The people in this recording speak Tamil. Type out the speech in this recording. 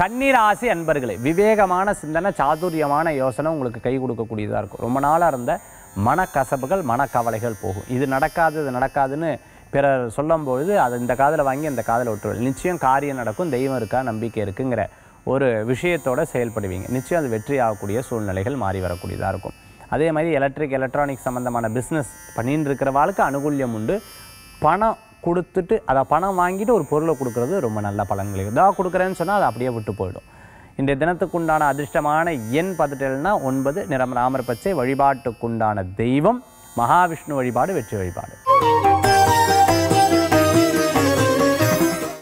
கண்ணீர் அன்பர்களே விவேகமான சிந்தனை சாதுரியமான யோசனை உங்களுக்கு கை கொடுக்கக்கூடியதாக இருக்கும். ரொம்ப நாளாக இருந்த மனக்கசப்புகள் மனக்கவலைகள் போகும். இது நடக்காது இது நடக்காதுன்னு பிறர் சொல்லும்பொழுது அதை இந்த காதில் வாங்கி அந்த காதில் விட்டுருவது நிச்சயம் காரியம் நடக்கும் தெய்வம் இருக்கா நம்பிக்கை இருக்குங்கிற ஒரு விஷயத்தோட செயல்படுவீங்க. நிச்சயம் அது வெற்றி ஆகக்கூடிய சூழ்நிலைகள் மாறி வரக்கூடியதாக இருக்கும். அதே மாதிரி எலக்ட்ரிக் எலக்ட்ரானிக் சம்மந்தமான பிஸ்னஸ் பண்ணிட்டு இருக்கிற வாழ்க்கை அனுகூல்யம் உண்டு. பணம் கொடுத்துட்டு அதை பணம் வாங்கிட்டு ஒரு பொருளை கொடுக்கறது ரொம்ப நல்ல பலன்களை. இதாக கொடுக்குறேன்னு சொன்னால் அதை அப்படியே விட்டு போயிடும். இன்றைய தினத்துக்குண்டான அதிர்ஷ்டமான எண் பார்த்துட்டேன்னா ஒன்பது நிறம் ராமர் பச்சை வழிபாட்டுக்குண்டான தெய்வம் மகாவிஷ்ணு வழிபாடு வெற்றி வழிபாடு.